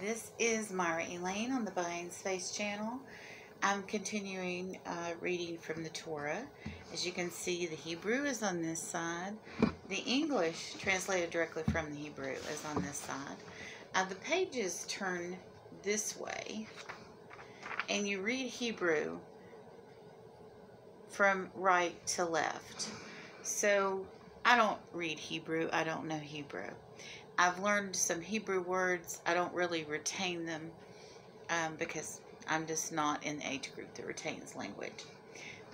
This is Myra Elaine on the Buying Space channel. I'm continuing uh, reading from the Torah. As you can see, the Hebrew is on this side. The English, translated directly from the Hebrew, is on this side. Uh, the pages turn this way, and you read Hebrew from right to left. So I don't read Hebrew. I don't know Hebrew. I've learned some Hebrew words. I don't really retain them um, because I'm just not in the age group that retains language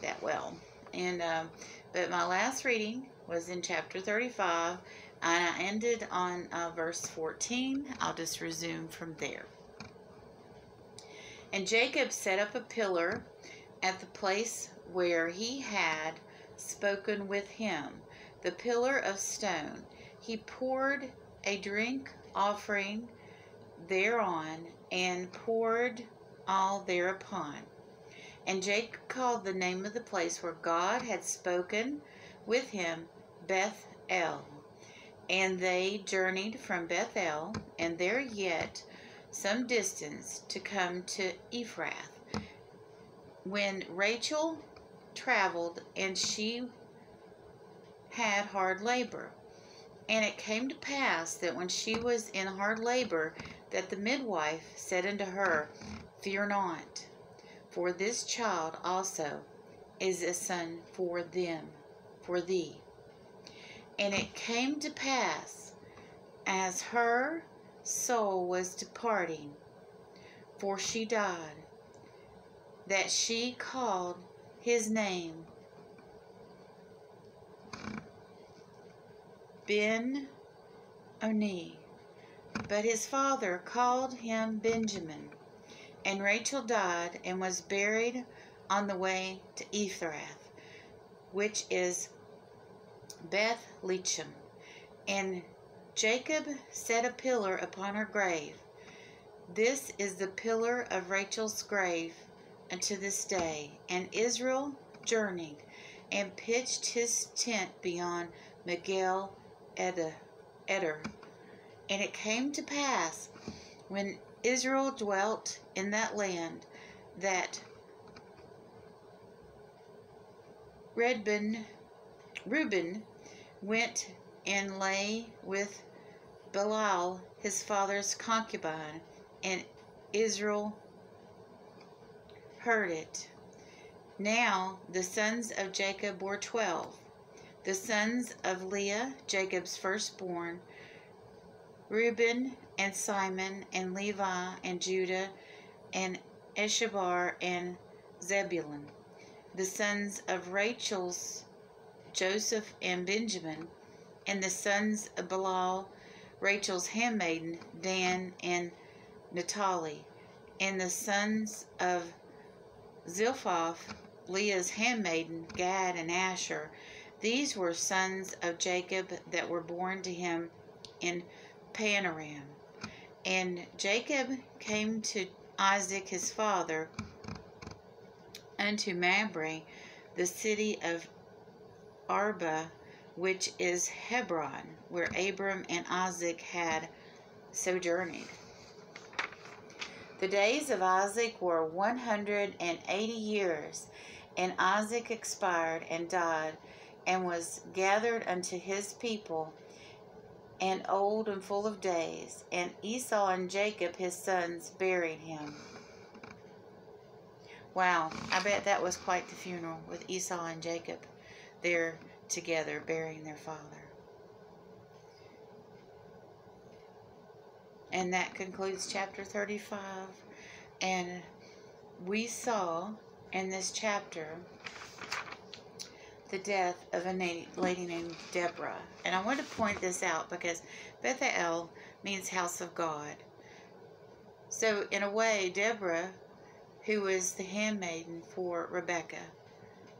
that well. And um, but my last reading was in chapter 35, and I ended on uh, verse 14. I'll just resume from there. And Jacob set up a pillar at the place where he had spoken with him, the pillar of stone. He poured a drink offering thereon and poured all thereupon. And Jacob called the name of the place where God had spoken with him Beth El. And they journeyed from Bethel, and there yet some distance to come to Ephrath. When Rachel traveled, and she had hard labor, and it came to pass that when she was in hard labor, that the midwife said unto her, Fear not, for this child also is a son for them, for thee. And it came to pass, as her soul was departing, for she died, that she called his name Ben Oni. But his father called him Benjamin. And Rachel died and was buried on the way to Ephrath, which is Beth Lechem. And Jacob set a pillar upon her grave. This is the pillar of Rachel's grave unto this day. And Israel journeyed and pitched his tent beyond Migdal Eder. And it came to pass when Israel dwelt in that land that Reuben, Reuben went and lay with Bilhah, his father's concubine, and Israel heard it. Now the sons of Jacob were twelve. The sons of Leah, Jacob's firstborn, Reuben and Simon and Levi and Judah and Issachar and Zebulun. The sons of Rachel's, Joseph and Benjamin, and the sons of Bilhah, Rachel's handmaiden, Dan and Naphtali, and the sons of Zilpah, Leah's handmaiden, Gad and Asher, these were sons of Jacob that were born to him in Padanaram. And Jacob came to Isaac his father unto Mamre, the city of Arba, which is Hebron, where Abram and Isaac had sojourned. The days of Isaac were 180 years, and Isaac expired and died and was gathered unto his people, and old and full of days. And Esau and Jacob his sons buried him. Wow, I bet that was quite the funeral with Esau and Jacob there together burying their father. And that concludes chapter 35. And we saw in this chapter the death of a lady named Deborah. And I want to point this out because Bethel means house of God. So, in a way, Deborah, who was the handmaiden for Rebecca,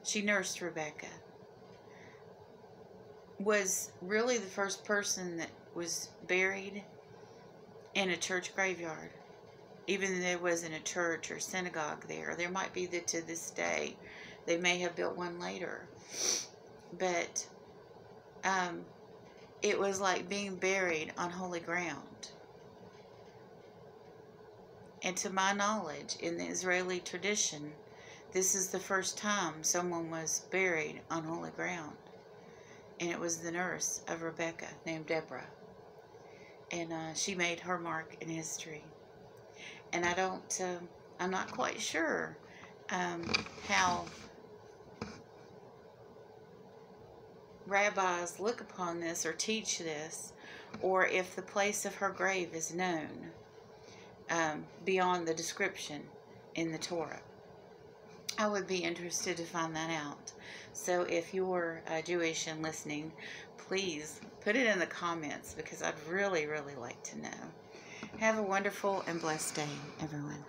she nursed Rebecca, was really the first person that was buried in a church graveyard. Even though there wasn't a church or synagogue there, there might be that to this day they may have built one later. But um, it was like being buried on holy ground. And to my knowledge, in the Israeli tradition, this is the first time someone was buried on holy ground. And it was the nurse of Rebecca named Deborah. And uh, she made her mark in history. And I don't, uh, I'm not quite sure um, how rabbis look upon this or teach this, or if the place of her grave is known um, beyond the description in the Torah. I would be interested to find that out. So if you're uh, Jewish and listening, please put it in the comments because I'd really, really like to know. Have a wonderful and blessed day, everyone.